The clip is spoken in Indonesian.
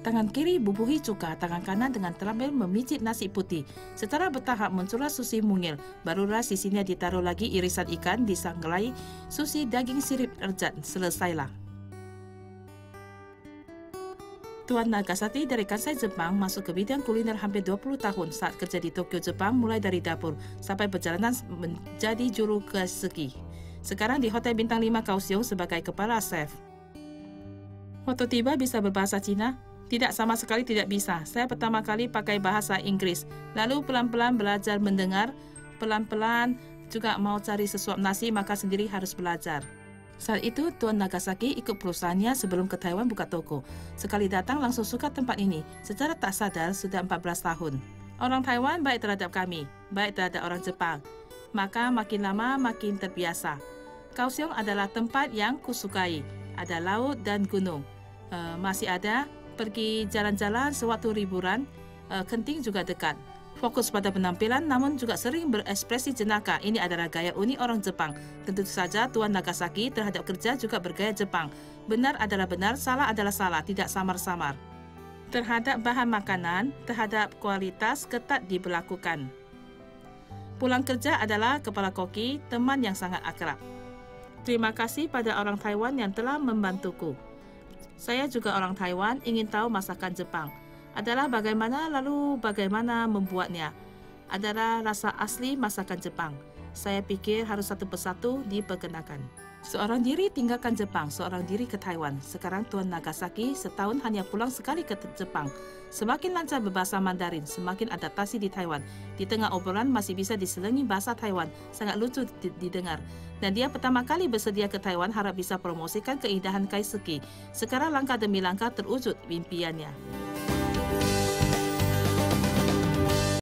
Tangan kiri bubuhi cuka, tangan kanan dengan terampil memicit nasi putih. Secara bertahap muncullah susi mungil. Barulah sisinya ditaruh lagi irisan ikan, disanggelai susi daging sirip erjat. Selesailah. Tuan Nagasati dari Kansai Jepang masuk ke bidang kuliner hampir 20 tahun saat kerja di Tokyo, Jepang mulai dari dapur sampai perjalanan menjadi juru keseki. Sekarang di Hotel Bintang 5 Kaohsiung sebagai kepala chef. Waktu tiba bisa berbahasa Cina, tidak sama sekali tidak bisa. Saya pertama kali pakai bahasa Inggris. Lalu pelan-pelan belajar mendengar, pelan-pelan juga mau cari sesuap nasi maka sendiri harus belajar. Saat itu, Tuan Nagasaki ikut perusahaannya sebelum ke Taiwan buka toko. Sekali datang langsung suka tempat ini. Secara tak sadar, sudah 14 tahun. Orang Taiwan baik terhadap kami, baik terhadap orang Jepang. Maka makin lama makin terbiasa. Kaohsiung adalah tempat yang kusukai. Ada laut dan gunung. Uh, masih ada pergi jalan-jalan sewaktu liburan, uh, Kenting juga dekat. Fokus pada penampilan namun juga sering berekspresi jenaka. Ini adalah gaya unik orang Jepang. Tentu saja Tuan Nagasaki terhadap kerja juga bergaya Jepang. Benar adalah benar, salah adalah salah, tidak samar-samar. Terhadap bahan makanan, terhadap kualitas ketat diberlakukan. Pulang kerja adalah kepala koki, teman yang sangat akrab. Terima kasih pada orang Taiwan yang telah membantuku. Saya juga orang Taiwan, ingin tahu masakan Jepang. Adalah bagaimana lalu bagaimana membuatnya. Adalah rasa asli masakan Jepang. Saya pikir harus satu persatu diperkenalkan. Seorang diri tinggalkan Jepang, seorang diri ke Taiwan. Sekarang Tuan Nagasaki setahun hanya pulang sekali ke Jepang. Semakin lancar berbahasa Mandarin, semakin adaptasi di Taiwan. Di tengah obrolan masih bisa diselingi bahasa Taiwan, sangat lucu didengar. Dan dia pertama kali bersedia ke Taiwan harap bisa promosikan keindahan Kaiseki. Sekarang langkah demi langkah terwujud impiannya.